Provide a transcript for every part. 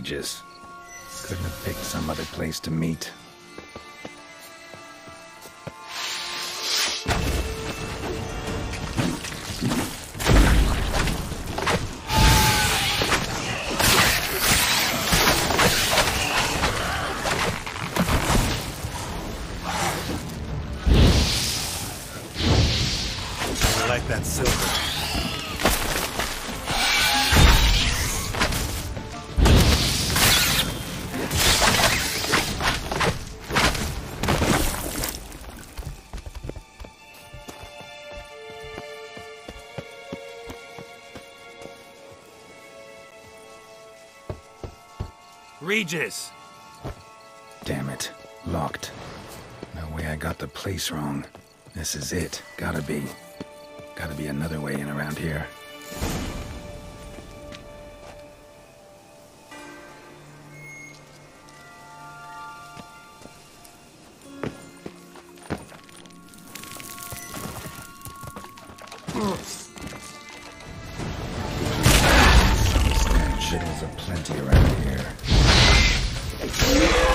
Regis. Couldn't have picked some other place to meet. Regis! Damn it. Locked. No way I got the place wrong. This is it. Gotta be. Gotta be another way in around here. Shittles aplenty around here. Yeah!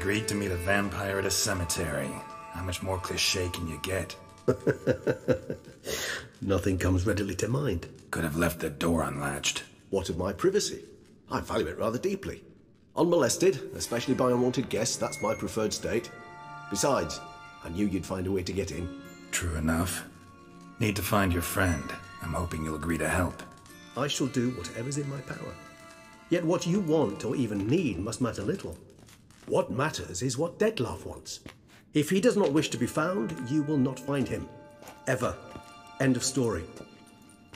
Agreed to meet a vampire at a cemetery. How much more cliche can you get? Nothing comes readily to mind. Could have left the door unlatched. What of my privacy? I value it rather deeply. Unmolested, especially by unwanted guests, that's my preferred state. Besides, I knew you'd find a way to get in. True enough. Need to find your friend. I'm hoping you'll agree to help. I shall do whatever's in my power. Yet what you want or even need must matter little. What matters is what Dettlaff wants. If he does not wish to be found, you will not find him. Ever. End of story.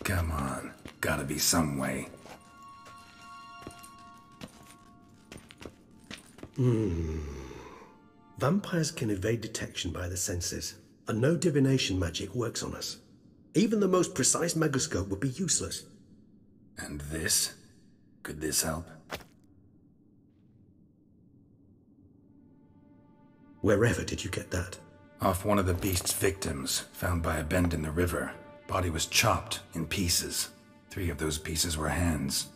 Come on. Gotta be some way. Hmm. Vampires can evade detection by the senses, and no divination magic works on us. Even the most precise megascope would be useless. And this? Could this help? Wherever did you get that? Off one of the beast's victims, found by a bend in the river. Body was chopped in pieces. Three of those pieces were hands.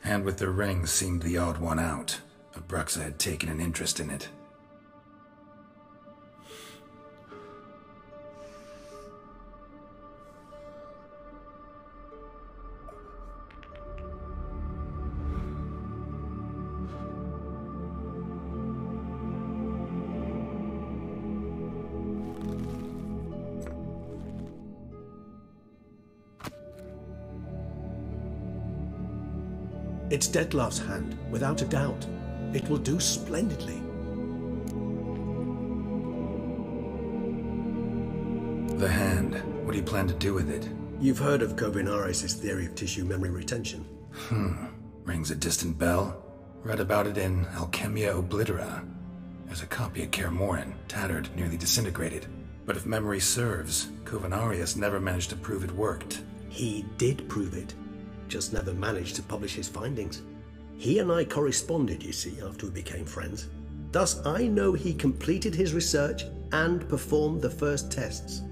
Hand with the ring seemed the odd one out, but Bruxa had taken an interest in it. Dettlaff's hand, without a doubt. It will do splendidly. The hand. What do you plan to do with it? You've heard of Kobinares' theory of tissue memory retention. Hmm. Rings a distant bell. Read about it in Alchemia Oblitera. There's a copy of Kaer Morhen, tattered, nearly disintegrated. But if memory serves, Kovanarius never managed to prove it worked. He did prove it just never managed to publish his findings. He and I corresponded, you see, after we became friends. Thus, I know he completed his research and performed the first tests.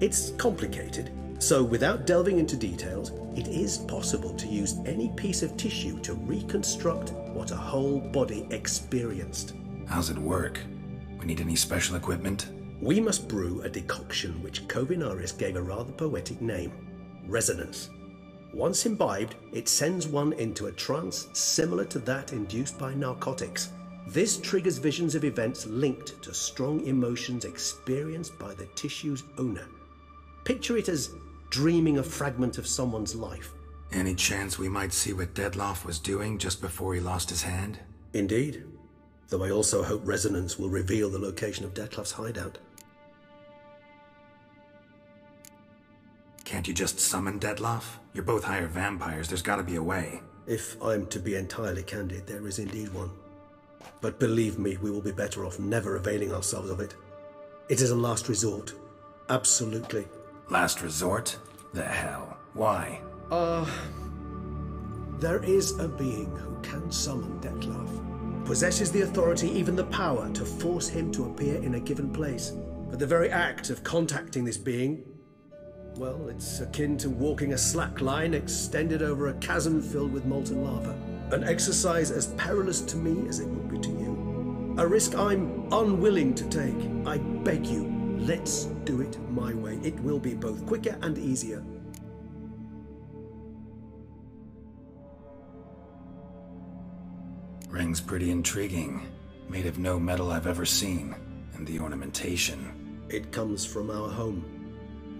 It's complicated, so without delving into details, it is possible to use any piece of tissue to reconstruct what a whole body experienced. How's it work? We need any special equipment? We must brew a decoction which Kovinaris gave a rather poetic name resonance. Once imbibed, it sends one into a trance similar to that induced by narcotics. This triggers visions of events linked to strong emotions experienced by the tissue's owner. Picture it as dreaming a fragment of someone's life. Any chance we might see what Dettlaff was doing just before he lost his hand? Indeed. Though I also hope resonance will reveal the location of Dettlaff's hideout. Can't you just summon Dettlaff? You're both higher vampires. There's gotta be a way. If I'm to be entirely candid, there is indeed one. But believe me, we will be better off never availing ourselves of it. It is a last resort. Absolutely. Last resort? The hell? Why? Ah. Uh, there is a being who can summon Dettlaff. Possesses the authority, even the power, to force him to appear in a given place. But the very act of contacting this being well, it's akin to walking a slack line extended over a chasm filled with molten lava. An exercise as perilous to me as it would be to you. A risk I'm unwilling to take. I beg you, let's do it my way. It will be both quicker and easier. Ring's pretty intriguing. Made of no metal I've ever seen. And the ornamentation. It comes from our home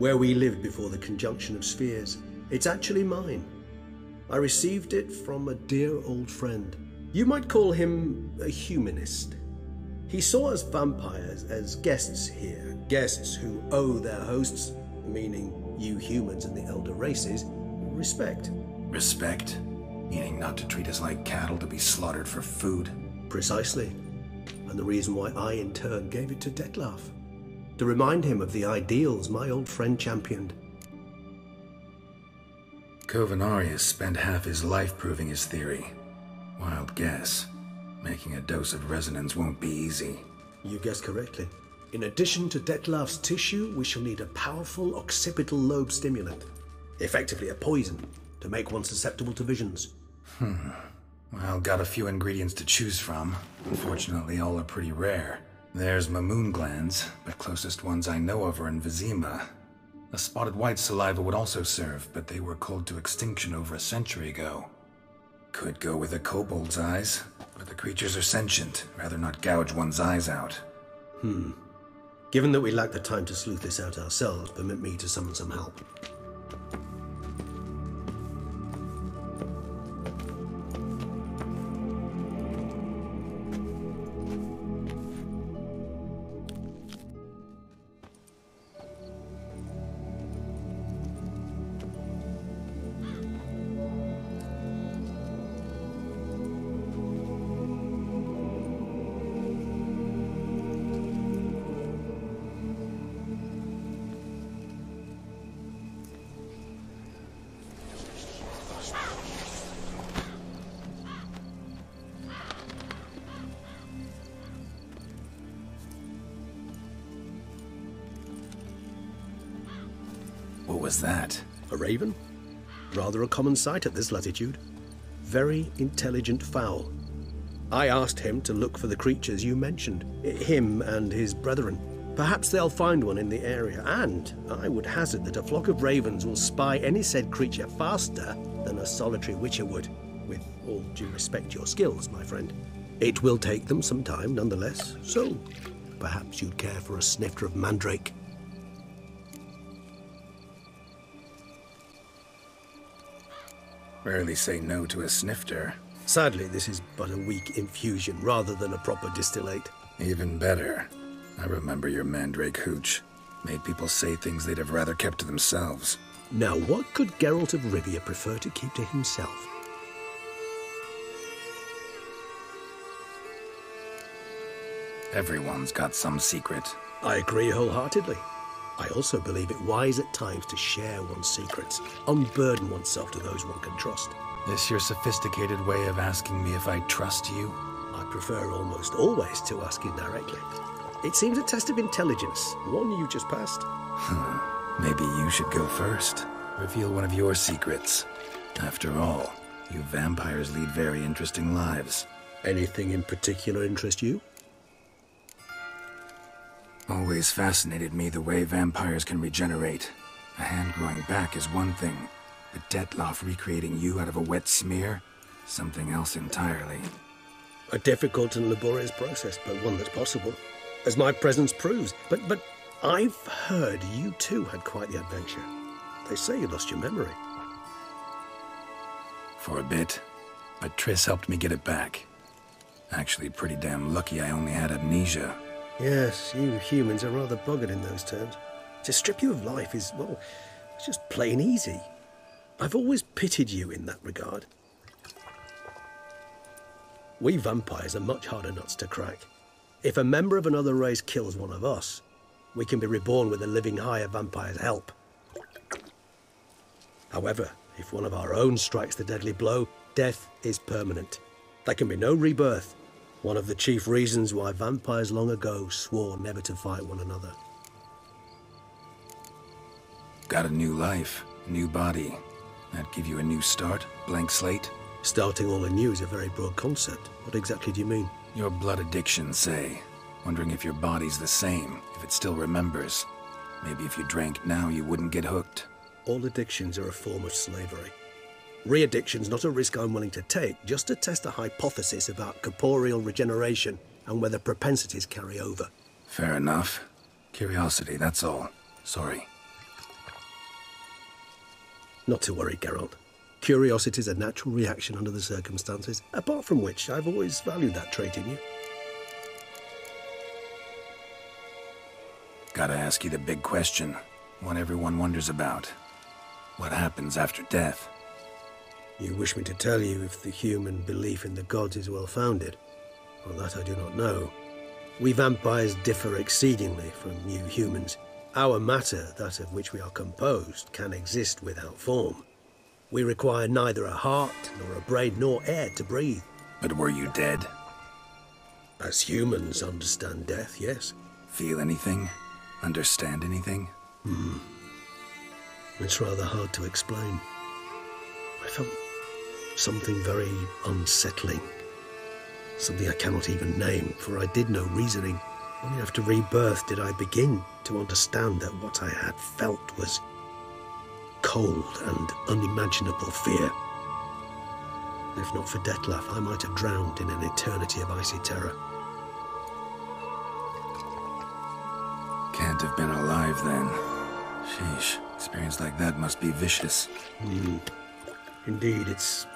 where we lived before the conjunction of spheres. It's actually mine. I received it from a dear old friend. You might call him a humanist. He saw us vampires as guests here, guests who owe their hosts, meaning you humans and the elder races, respect. Respect? Meaning not to treat us like cattle to be slaughtered for food? Precisely. And the reason why I, in turn, gave it to Dettlaff to remind him of the ideals my old friend championed. Kovinaris spent half his life proving his theory. Wild guess. Making a dose of resonance won't be easy. You guessed correctly. In addition to Dettlaff's tissue, we shall need a powerful occipital lobe stimulant. Effectively a poison, to make one susceptible to visions. Hmm. Well, got a few ingredients to choose from. Unfortunately, all are pretty rare. There's Mamoon glands, but closest ones I know of are in Vizima. A spotted wight saliva would also serve, but they were cold to extinction over a century ago. Could go with a kobold's eyes, but the creatures are sentient. Rather not gouge one's eyes out. Hmm. Given that we lack the time to sleuth this out ourselves, permit me to summon some help. Was that? A raven? Rather a common sight at this latitude. Very intelligent fowl. I asked him to look for the creatures you mentioned, him and his brethren. Perhaps they'll find one in the area, and I would hazard that a flock of ravens will spy any said creature faster than a solitary witcher would, with all due respect to your skills, my friend. It will take them some time, nonetheless, so perhaps you'd care for a snifter of mandrake. Rarely say no to a snifter. Sadly, this is but a weak infusion rather than a proper distillate. Even better. I remember your mandrake hooch. Made people say things they'd have rather kept to themselves. Now, what could Geralt of Rivia prefer to keep to himself? Everyone's got some secret. I agree wholeheartedly. I also believe it wise at times to share one's secrets, unburden oneself to those one can trust. This your sophisticated way of asking me if I trust you? I prefer almost always to ask indirectly. It seems a test of intelligence, one you just passed. Hmm, maybe you should go first. Reveal one of your secrets. After all, you vampires lead very interesting lives. Anything in particular interest you? Always fascinated me the way vampires can regenerate. A hand growing back is one thing, but Dettlaff recreating you out of a wet smear? Something else entirely. A difficult and laborious process, but one that's possible, as my presence proves. But but I've heard you too had quite the adventure. They say you lost your memory. For a bit, but Triss helped me get it back. Actually, pretty damn lucky I only had amnesia. Yes, you humans are rather buggered in those terms. To strip you of life is, well, it's just plain easy. I've always pitied you in that regard. We vampires are much harder nuts to crack. If a member of another race kills one of us, we can be reborn with a living higher vampire's help. However, if one of our own strikes the deadly blow, death is permanent. There can be no rebirth, one of the chief reasons why vampires long ago swore never to fight one another. Got a new life, new body. That give you a new start? Blank slate? Starting all anew is a very broad concept. What exactly do you mean? Your blood addiction, say. Wondering if your body's the same, if it still remembers. Maybe if you drank now, you wouldn't get hooked. All addictions are a form of slavery. Re-addiction's not a risk I'm willing to take, just to test a hypothesis about corporeal regeneration and whether propensities carry over. Fair enough. Curiosity, that's all. Sorry. Not to worry, Geralt. Curiosity's a natural reaction under the circumstances, apart from which I've always valued that trait in you. Gotta ask you the big question. One everyone wonders about. What happens after death? You wish me to tell you if the human belief in the gods is well founded? Well, that I do not know. We vampires differ exceedingly from you humans. Our matter, that of which we are composed, can exist without form. We require neither a heart, nor a brain, nor air to breathe. But were you dead? As humans understand death, yes. Feel anything? Understand anything? Hmm. It's rather hard to explain. I felt something very unsettling. Something I cannot even name, for I did no reasoning. Only after rebirth did I begin to understand that what I had felt was cold and unimaginable fear. If not for Dettlaff, I might have drowned in an eternity of icy terror. Can't have been alive then. Sheesh, experience like that must be vicious. Mm. Indeed, it's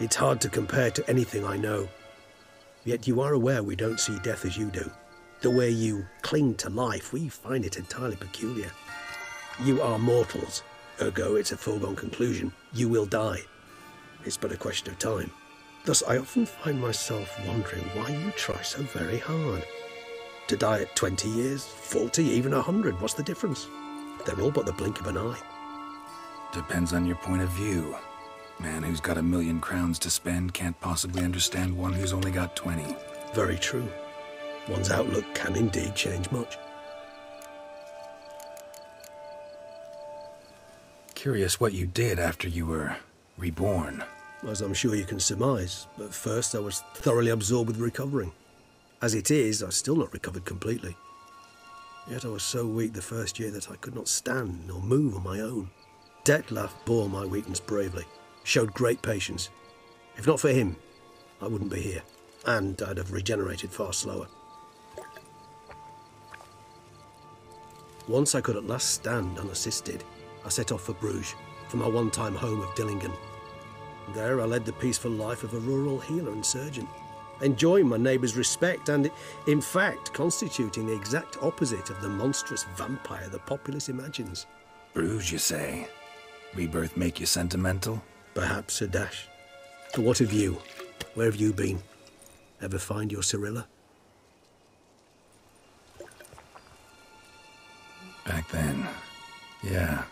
it's hard to compare to anything I know. Yet you are aware we don't see death as you do. The way you cling to life, we find it entirely peculiar. You are mortals, ergo it's a foregone conclusion. You will die. It's but a question of time. Thus, I often find myself wondering why you try so very hard. To die at 20 years, 40, even 100, what's the difference? They're all but the blink of an eye. Depends on your point of view. Man who's got a million crowns to spend can't possibly understand one who's only got 20. Very true. One's outlook can indeed change much. Curious what you did after you were reborn. As I'm sure you can surmise, at first I was thoroughly absorbed with recovering. As it is, I've still not recovered completely. Yet I was so weak the first year that I could not stand nor move on my own. Dettlaff bore my weakness bravely, showed great patience. If not for him, I wouldn't be here, and I'd have regenerated far slower. Once I could at last stand unassisted, I set off for Bruges, for my one time home of Dillingen. There I led the peaceful life of a rural healer and surgeon. enjoying my neighbour's respect and, in fact, constituting the exact opposite of the monstrous vampire the populace imagines. Bruges, you say? Rebirth make you sentimental? Perhaps a dash. But what of you? Where have you been? Ever find your Cirilla? Back then, yeah.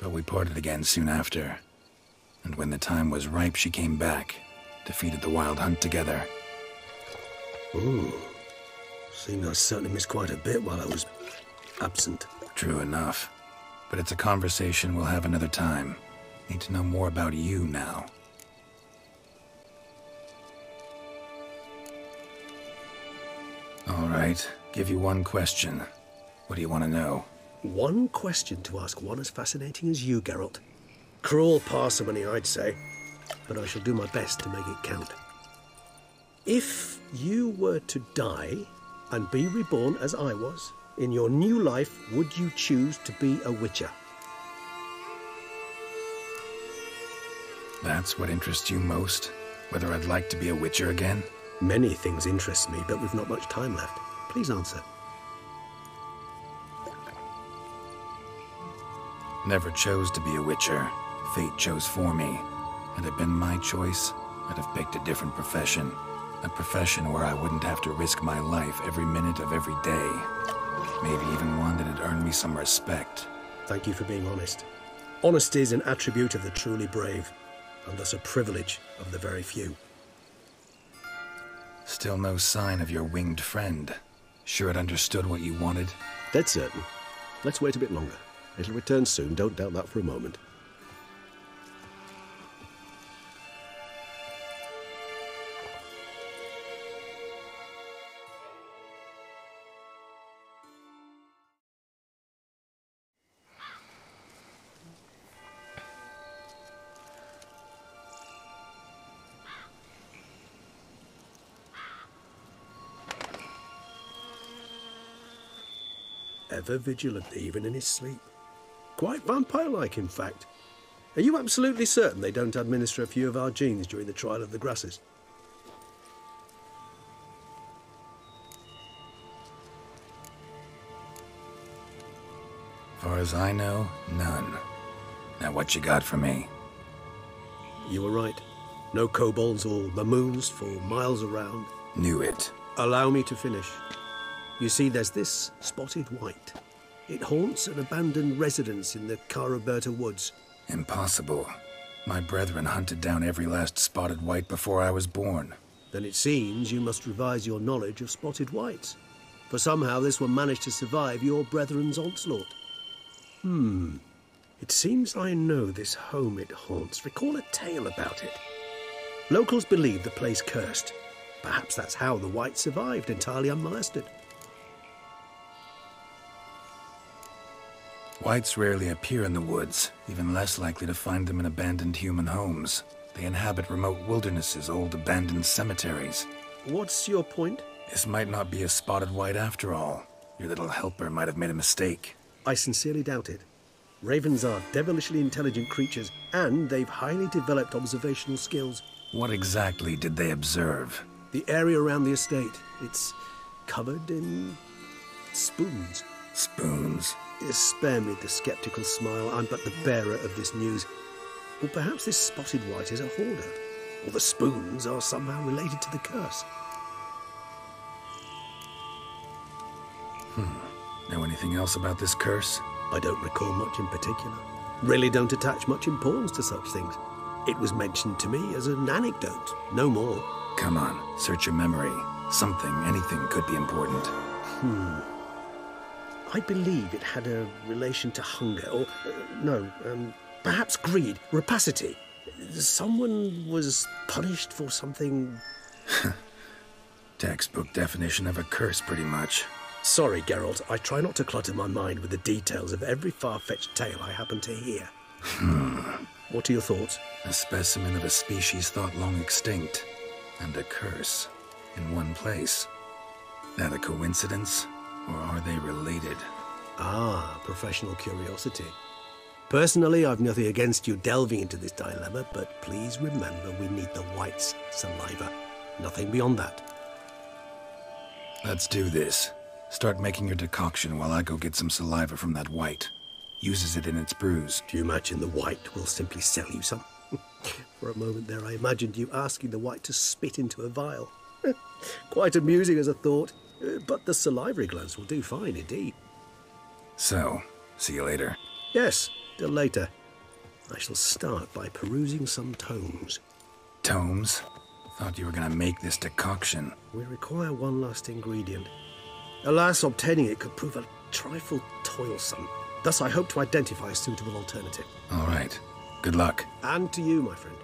But we parted again soon after. And when the time was ripe, she came back, defeated the Wild Hunt together. Ooh. Seemed I certainly missed quite a bit while I was absent. True enough. But it's a conversation we'll have another time. Need to know more about you now. All right, give you one question. What do you want to know? One question to ask one as fascinating as you, Geralt. Cruel parsimony, I'd say, but I shall do my best to make it count. If you were to die and be reborn as I was, in your new life, would you choose to be a Witcher? That's what interests you most? Whether I'd like to be a Witcher again? Many things interest me, but we've not much time left. Please answer. Never chose to be a Witcher. Fate chose for me. Had it been my choice, I'd have picked a different profession. A profession where I wouldn't have to risk my life every minute of every day. Maybe even one that'd earn me some respect. Thank you for being honest. Honesty is an attribute of the truly brave, and thus a privilege of the very few. Still no sign of your winged friend. Sure it understood what you wanted? Dead certain. Let's wait a bit longer. It'll return soon, don't doubt that for a moment. Ever vigilant, even in his sleep. Quite vampire like, in fact. Are you absolutely certain they don't administer a few of our genes during the trial of the grasses? Far as I know, none. Now what you got for me? You were right. No kobolds or mamoons for miles around. Knew it. Allow me to finish. You see, there's this spotted wight. It haunts an abandoned residence in the Caroberta woods. Impossible. My brethren hunted down every last spotted wight before I was born. Then it seems you must revise your knowledge of spotted wights. For somehow this one managed to survive your brethren's onslaught. Hmm. It seems I know this home it haunts. Recall a tale about it. Locals believe the place cursed. Perhaps that's how the wight survived entirely unmolested. Wights rarely appear in the woods, even less likely to find them in abandoned human homes. They inhabit remote wildernesses, old abandoned cemeteries. What's your point? This might not be a spotted wight after all. Your little helper might have made a mistake. I sincerely doubt it. Ravens are devilishly intelligent creatures, and they've highly developed observational skills. What exactly did they observe? The area around the estate, it's covered in spoons. Spoons? Spare me the skeptical smile. I'm but the bearer of this news. Or perhaps this spotted wight is a hoarder, or the spoons are somehow related to the curse. Hmm. Know anything else about this curse? I don't recall much in particular. Really don't attach much importance to such things. It was mentioned to me as an anecdote, no more. Come on, search your memory. Something, anything could be important. Hmm. I believe it had a relation to hunger, or uh, no, um, perhaps greed, rapacity. Someone was punished for something. Textbook definition of a curse, pretty much. Sorry, Geralt. I try not to clutter my mind with the details of every far fetched tale I happen to hear. Hmm. What are your thoughts? A specimen of a species thought long extinct, and a curse in one place. That a coincidence? Or are they related? Ah, professional curiosity. Personally, I've nothing against you delving into this dilemma, but please remember we need the wight's saliva. Nothing beyond that. Let's do this. Start making your decoction while I go get some saliva from that wight. Uses it in its brews. Do you imagine the wight will simply sell you some? For a moment there, I imagined you asking the wight to spit into a vial. Quite amusing as a thought, Uh, but the salivary glands will do fine indeed. So, see you later. Yes, till later. I shall start by perusing some tomes. Tomes? Thought you were gonna make this decoction. We require one last ingredient. Alas, obtaining it could prove a trifle toilsome. Thus, I hope to identify a suitable alternative. All right. Good luck. And to you, my friend.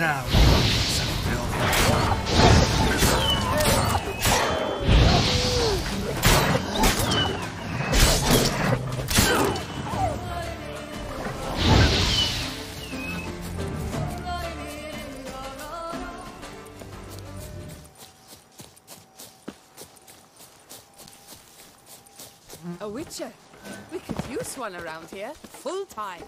Now? A witcher. We could use one around here, full time.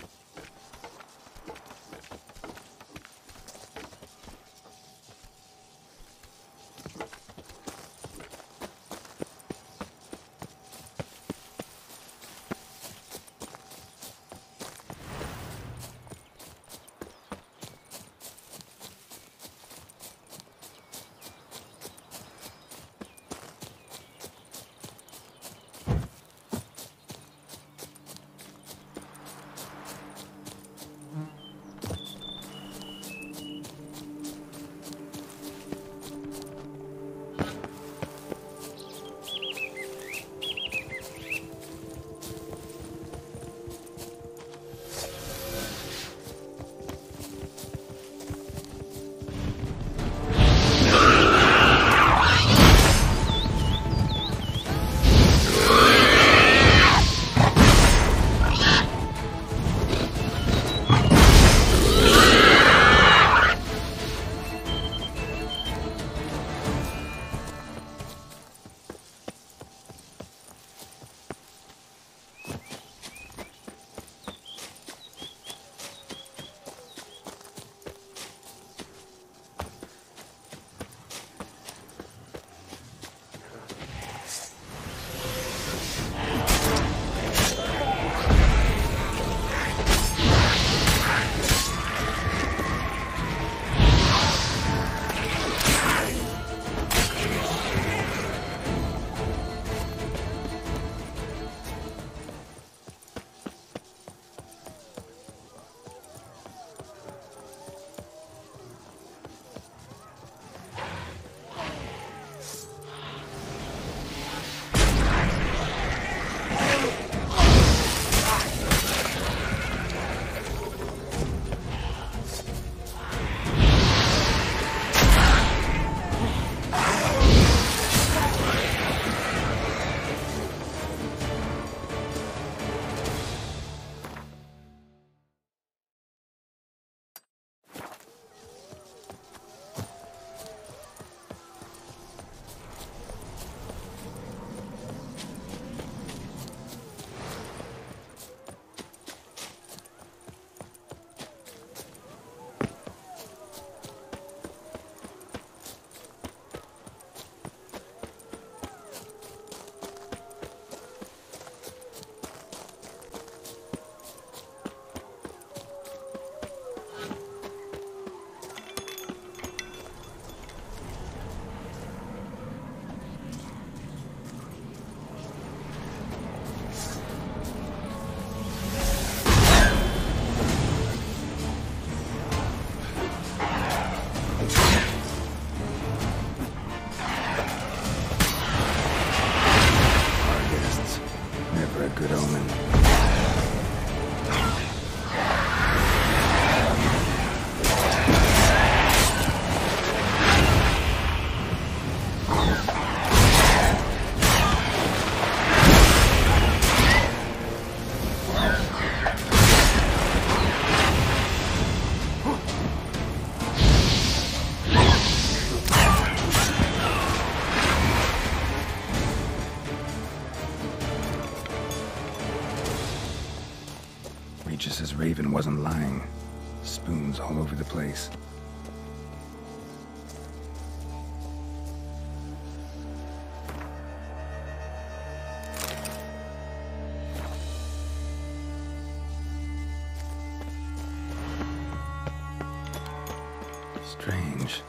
Strange.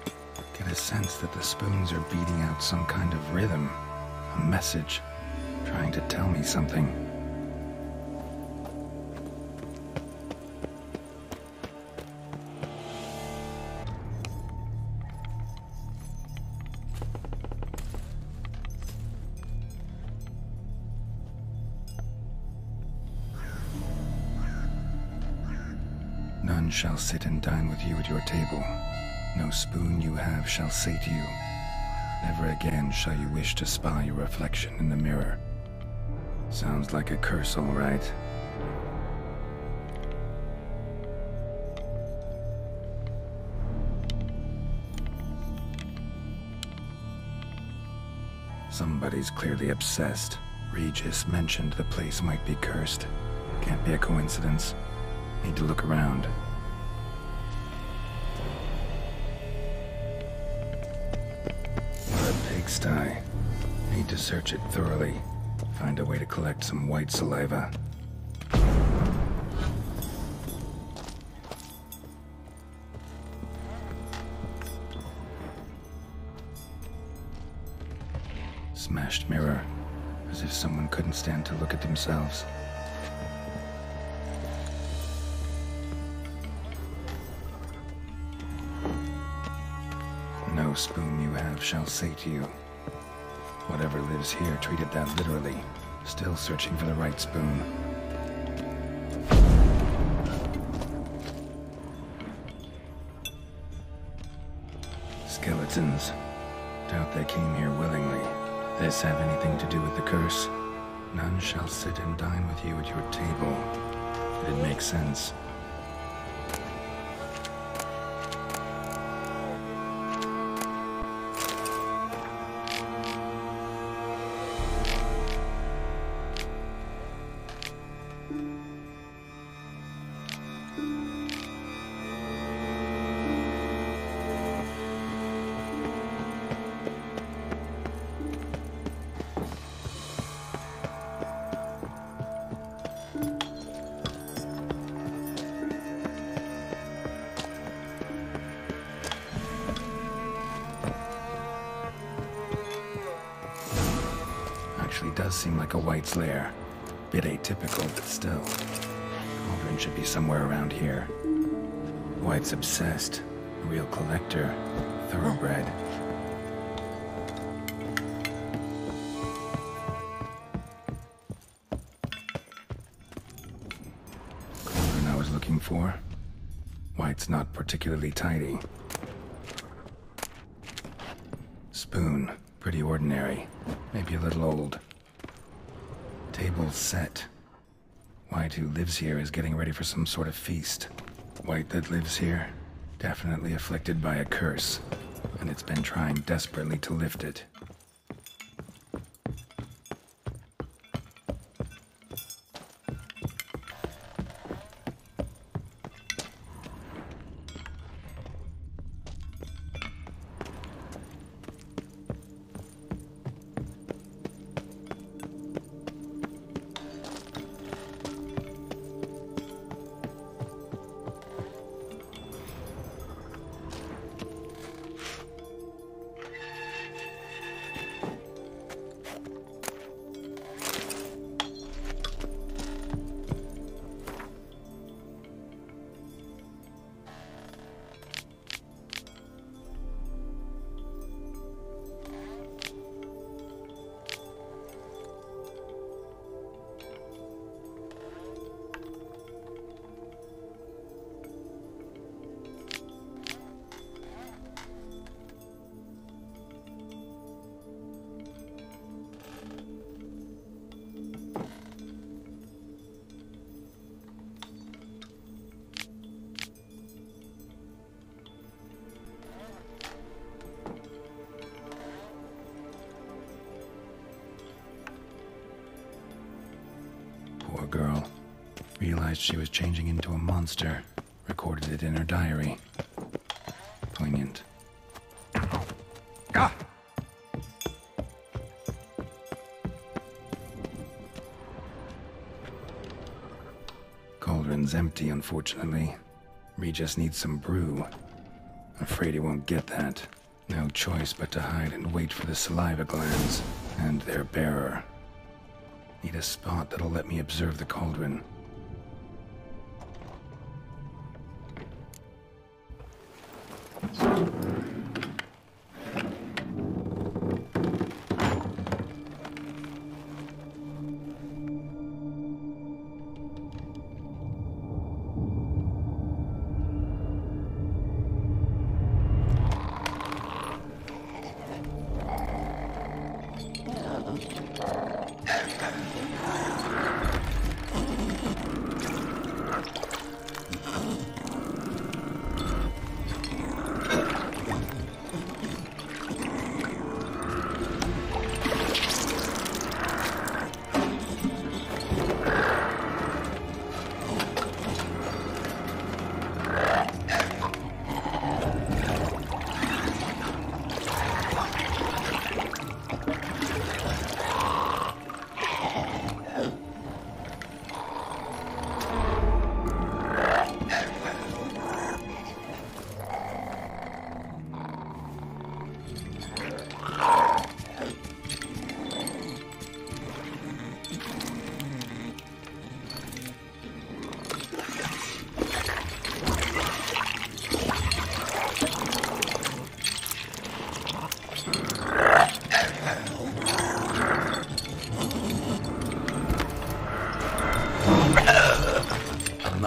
Get a sense that the spoons are beating out some kind of rhythm, a message, trying to tell me something. None shall sit and dine with you at your table. No spoon you have shall say to you, Never again shall you wish to spy your reflection in the mirror. Sounds like a curse, all right. Somebody's clearly obsessed. Regis mentioned the place might be cursed. Can't be a coincidence. Need to look around. Search it thoroughly. Find a way to collect some wight saliva. Smashed mirror. As if someone couldn't stand to look at themselves. No spoon you have shall say to you. Whatever lives here treated that literally. Still searching for the right spoon. Skeletons. Doubt they came here willingly. This have anything to do with the curse? None shall sit and dine with you at your table. It makes sense. A Bit atypical, but still. Cauldron should be somewhere around here. Wight's obsessed. A real collector. Thoroughbred. Cauldron I was looking for. Wight's not particularly tidy. Spoon. Pretty ordinary. Maybe a little old. Table set. Wight who lives here is getting ready for some sort of feast. Wight that lives here, definitely afflicted by a curse, and it's been trying desperately to lift it. Monster. Recorded it in her diary. Poignant. Cauldron's empty, unfortunately. Regis needs some brew. Afraid he won't get that. No choice but to hide and wait for the saliva glands and their bearer. Need a spot that'll let me observe the cauldron.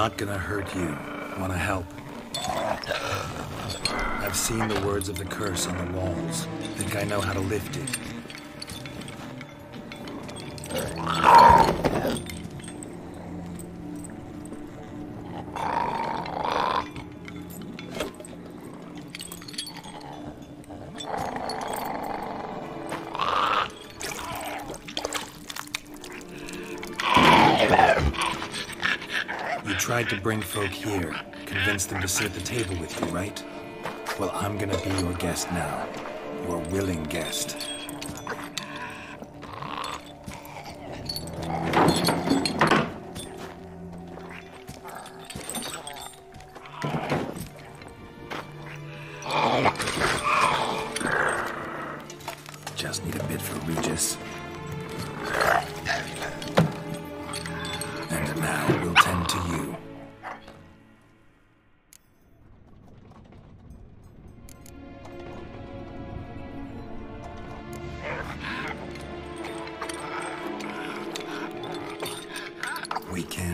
Not gonna hurt you. Wanna help? I've seen the words of the curse on the walls. Think I know how to lift it. Tried to bring folk here, convince them to sit at the table with you, right? Well, I'm gonna be your guest now. Your willing guest.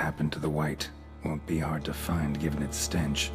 happened to the wight. Won't be hard to find given its stench.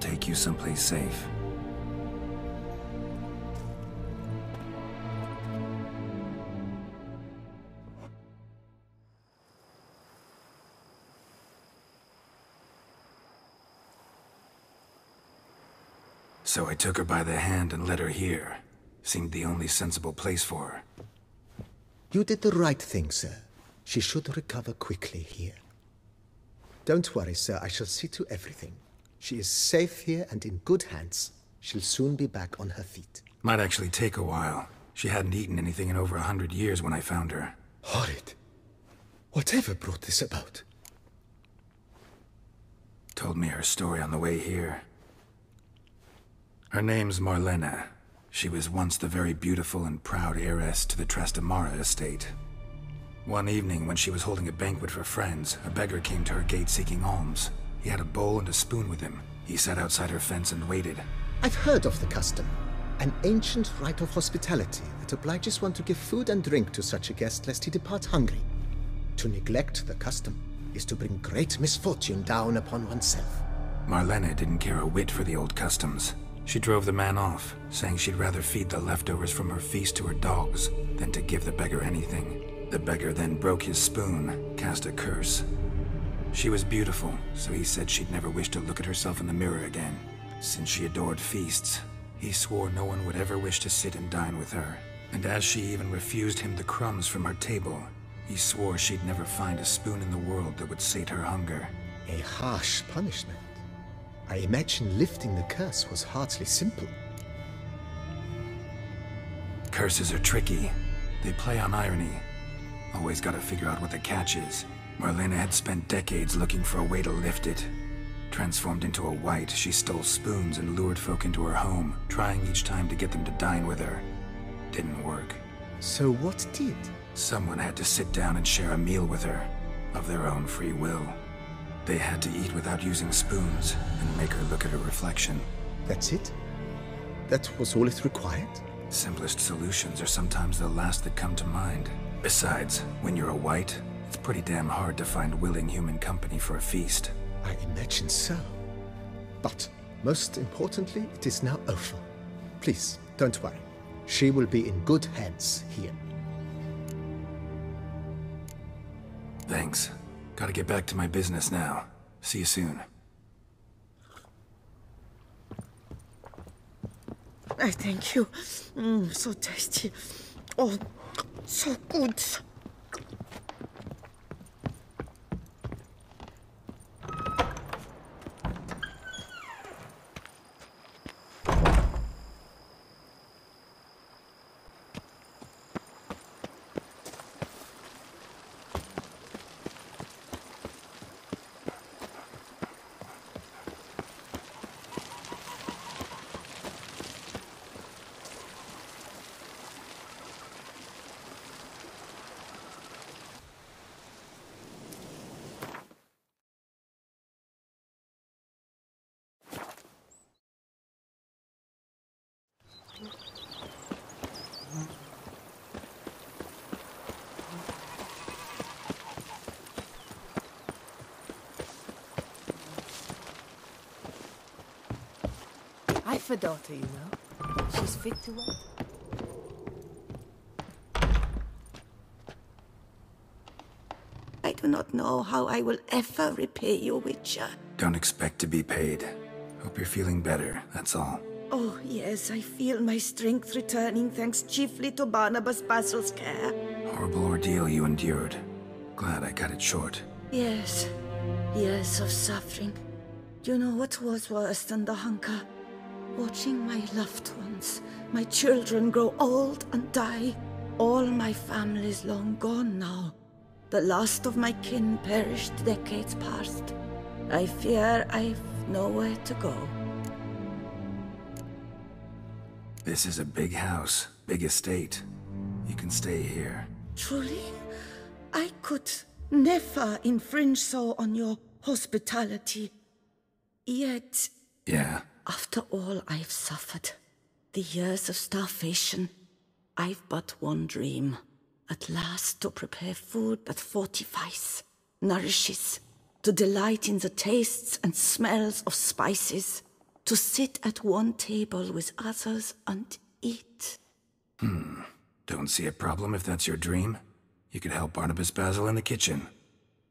Take you someplace safe. So I took her by the hand and led her here. Seemed the only sensible place for her. You did the right thing, sir. She should recover quickly here. Don't worry, sir. I shall see to everything. She is safe here and in good hands. She'll soon be back on her feet. Might actually take a while. She hadn't eaten anything in over a hundred years when I found her. Horrid. Whatever brought this about? Told me her story on the way here. Her name's Marlene. She was once the very beautiful and proud heiress to the Trastamara estate. One evening, when she was holding a banquet for friends, a beggar came to her gate seeking alms. He had a bowl and a spoon with him. He sat outside her fence and waited. I've heard of the custom. An ancient rite of hospitality that obliges one to give food and drink to such a guest lest he depart hungry. To neglect the custom is to bring great misfortune down upon oneself. Marlene didn't care a whit for the old customs. She drove the man off, saying she'd rather feed the leftovers from her feast to her dogs than to give the beggar anything. The beggar then broke his spoon, cast a curse. She was beautiful, so he said she'd never wish to look at herself in the mirror again. Since she adored feasts, he swore no one would ever wish to sit and dine with her. And as she even refused him the crumbs from her table, he swore she'd never find a spoon in the world that would sate her hunger. A harsh punishment. I imagine lifting the curse was hardly simple. Curses are tricky. They play on irony. Always gotta figure out what the catch is. Marlene had spent decades looking for a way to lift it. Transformed into a wight, she stole spoons and lured folk into her home, trying each time to get them to dine with her. Didn't work. So what did? Someone had to sit down and share a meal with her, of their own free will. They had to eat without using spoons, and make her look at her reflection. That's it? That was all it required? Simplest solutions are sometimes the last that come to mind. Besides, when you're a wight, it's pretty damn hard to find willing human company for a feast. I imagine so. But most importantly, it is now over. Please, don't worry. She will be in good hands here. Thanks. Gotta get back to my business now. See you soon. I thank you. Mm, so tasty. Oh, so good. I've a daughter, you know. She's fit to wed. I do not know how I will ever repay you, Witcher. Don't expect to be paid. Hope you're feeling better, that's all. Oh, yes, I feel my strength returning thanks chiefly to Barnabas Basil's care. Horrible ordeal you endured. Glad I cut it short. Yes, years of suffering. Do you know what was worse than the hunger? Watching my loved ones, my children grow old and die. All my family's long gone now. The last of my kin perished decades past. I fear I've nowhere to go. This is a big house, big estate. You can stay here. Truly, I could never infringe so on your hospitality. Yet, Yeah. After all I've suffered, the years of starvation, I've but one dream. At last to prepare food that fortifies, nourishes, to delight in the tastes and smells of spices, to sit at one table with others and eat. Hmm. Don't see a problem if that's your dream. You could help Barnabas Basil in the kitchen.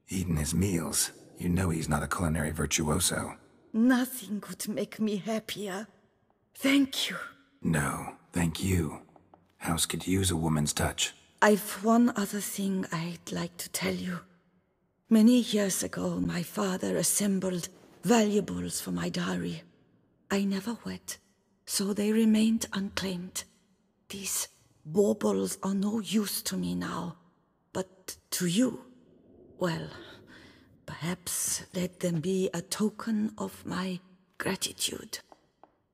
Eating his meals. You know he's not a culinary virtuoso. Nothing could make me happier. Thank you. No, thank you. House could use a woman's touch. I've one other thing I'd like to tell you. Many years ago, my father assembled valuables for my diary. I never wed, so they remained unclaimed. These baubles are no use to me now, but to you, well, perhaps let them be a token of my gratitude.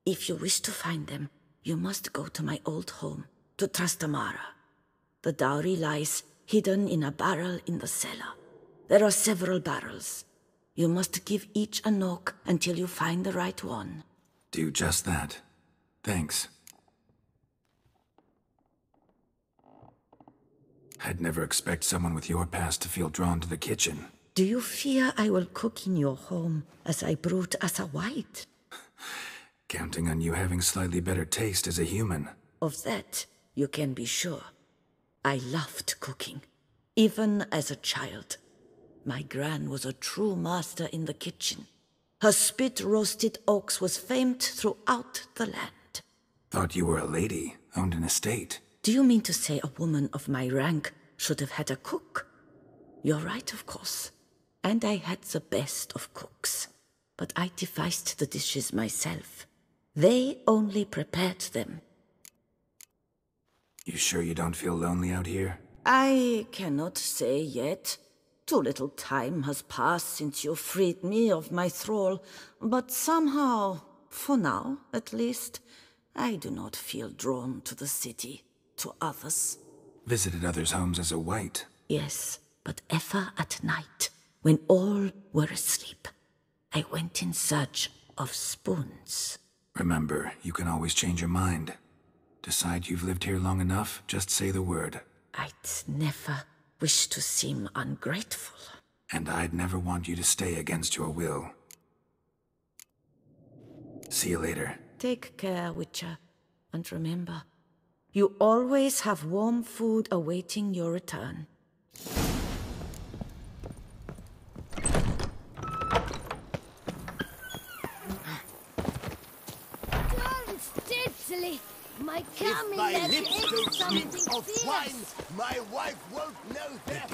If you wish to find them, you must go to my old home, to Trastamara. The dowry lies hidden in a barrel in the cellar. There are several barrels. You must give each a knock until you find the right one. Do just that. Thanks. I'd never expect someone with your past to feel drawn to the kitchen. Do you fear I will cook in your home as I brewed as a wight? Counting on you having slightly better taste as a human. Of that, you can be sure. I loved cooking, even as a child. My gran was a true master in the kitchen. Her spit roasted ox was famed throughout the land. Thought you were a lady, owned an estate. Do you mean to say a woman of my rank should have had a cook? You're right, of course. And I had the best of cooks. But I devised the dishes myself. They only prepared them. You sure you don't feel lonely out here? I cannot say yet. Too little time has passed since you freed me of my thrall, but somehow, for now at least, I do not feel drawn to the city, to others. Visited others' homes as a wight. Yes, but ever at night, when all were asleep, I went in search of spoons. Remember, you can always change your mind. Decide you've lived here long enough, just say the word. I'd never wish to seem ungrateful. And I'd never want you to stay against your will. See you later. Take care, Witcher. And remember, you always have warm food awaiting your return. Don't steadily. My If coming my lips ate don't something speak of fierce. wine, my wife won't know them.